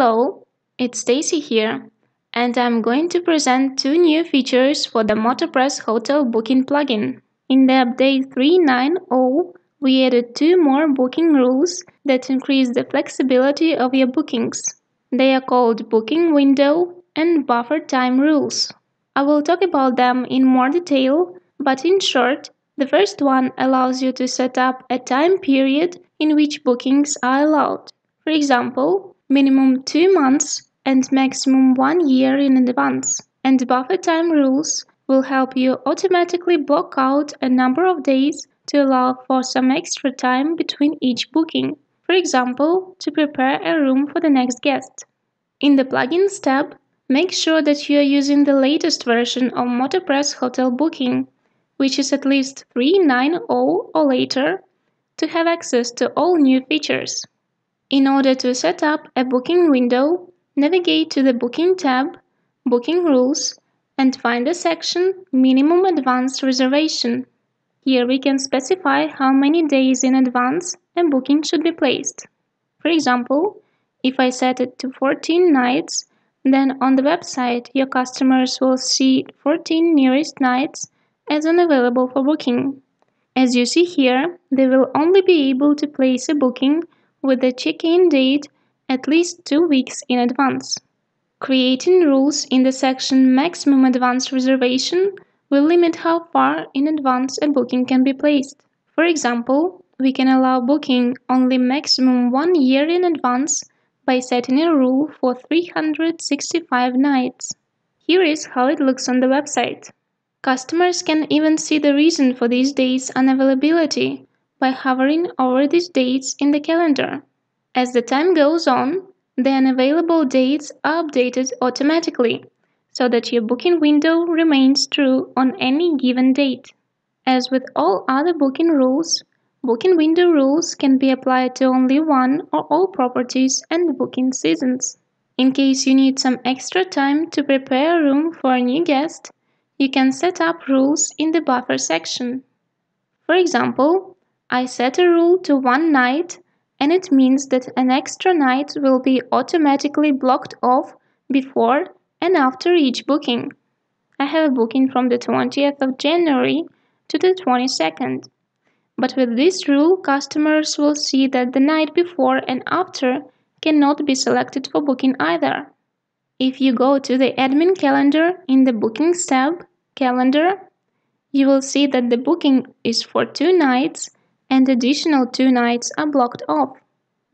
Hello, it's Stacy here, and I'm going to present two new features for the MotoPress Hotel Booking plugin. In the update 3.9.0, we added two more booking rules that increase the flexibility of your bookings. They are called Booking Window and Buffer Time rules. I will talk about them in more detail, but in short, the first one allows you to set up a time period in which bookings are allowed. For example, minimum two months and maximum one year in advance. And buffer time rules will help you automatically block out a number of days to allow for some extra time between each booking. For example, to prepare a room for the next guest. In the Plugins tab, make sure that you are using the latest version of MotoPress Hotel Booking which is at least 3.9.0 or later, to have access to all new features. In order to set up a booking window, navigate to the Booking tab, Booking Rules, and find the section Minimum Advance Reservation. Here we can specify how many days in advance a booking should be placed. For example, if I set it to 14 nights, then on the website your customers will see 14 nearest nights as unavailable for booking. As you see here, they will only be able to place a booking with the check-in date at least two weeks in advance. Creating rules in the section Maximum Advance Reservation will limit how far in advance a booking can be placed. For example, we can allow booking only maximum one year in advance by setting a rule for 365 nights. Here is how it looks on the website. Customers can even see the reason for these days' unavailability by hovering over these dates in the calendar. As the time goes on, the unavailable dates are updated automatically so that your booking window remains true on any given date. As with all other booking rules, booking window rules can be applied to only one or all properties and booking seasons. In case you need some extra time to prepare a room for a new guest, you can set up rules in the buffer section. For example, I set a rule to one night and it means that an extra night will be automatically blocked off before and after each booking. I have a booking from the 20th of January to the 22nd. But with this rule, customers will see that the night before and after cannot be selected for booking either. If you go to the admin calendar in the Bookings tab, Calendar, you will see that the booking is for two nights and additional two nights are blocked off.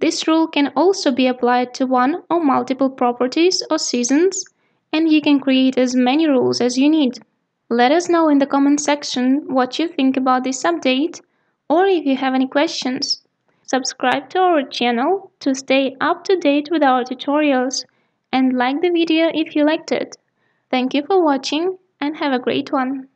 This rule can also be applied to one or multiple properties or seasons, and you can create as many rules as you need. Let us know in the comment section what you think about this update or if you have any questions. Subscribe to our channel to stay up to date with our tutorials and like the video if you liked it. Thank you for watching and have a great one.